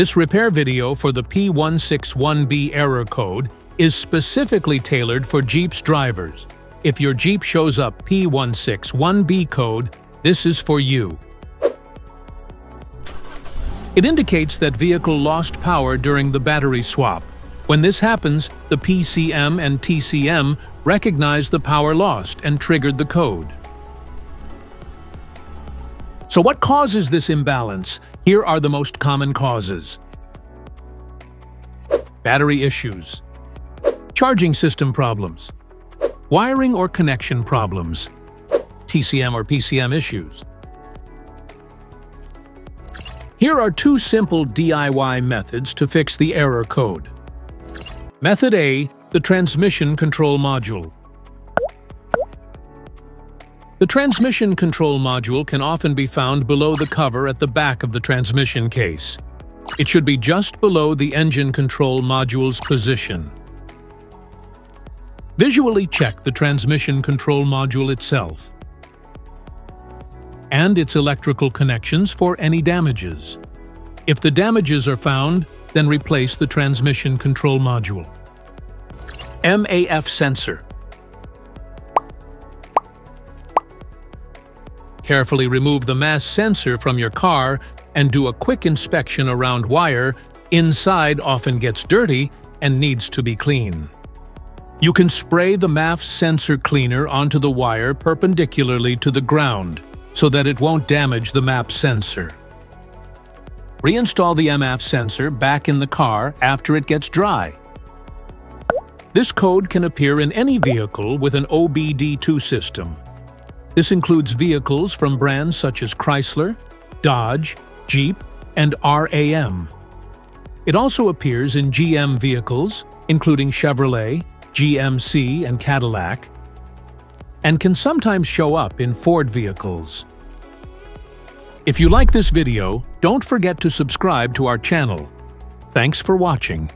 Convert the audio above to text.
This repair video for the P161B error code is specifically tailored for Jeep's drivers. If your Jeep shows up P161B code, this is for you. It indicates that vehicle lost power during the battery swap. When this happens, the PCM and TCM recognize the power lost and triggered the code. So what causes this imbalance? Here are the most common causes. Battery issues. Charging system problems. Wiring or connection problems. TCM or PCM issues. Here are two simple DIY methods to fix the error code. Method A, the Transmission Control Module. The transmission control module can often be found below the cover at the back of the transmission case. It should be just below the engine control module's position. Visually check the transmission control module itself and its electrical connections for any damages. If the damages are found, then replace the transmission control module. MAF sensor. Carefully remove the MAF sensor from your car and do a quick inspection around wire. Inside often gets dirty and needs to be clean. You can spray the MAF sensor cleaner onto the wire perpendicularly to the ground so that it won't damage the MAF sensor. Reinstall the MAF sensor back in the car after it gets dry. This code can appear in any vehicle with an OBD2 system. This includes vehicles from brands such as Chrysler, Dodge, Jeep, and RAM. It also appears in GM vehicles, including Chevrolet, GMC, and Cadillac, and can sometimes show up in Ford vehicles. If you like this video, don't forget to subscribe to our channel. Thanks for watching.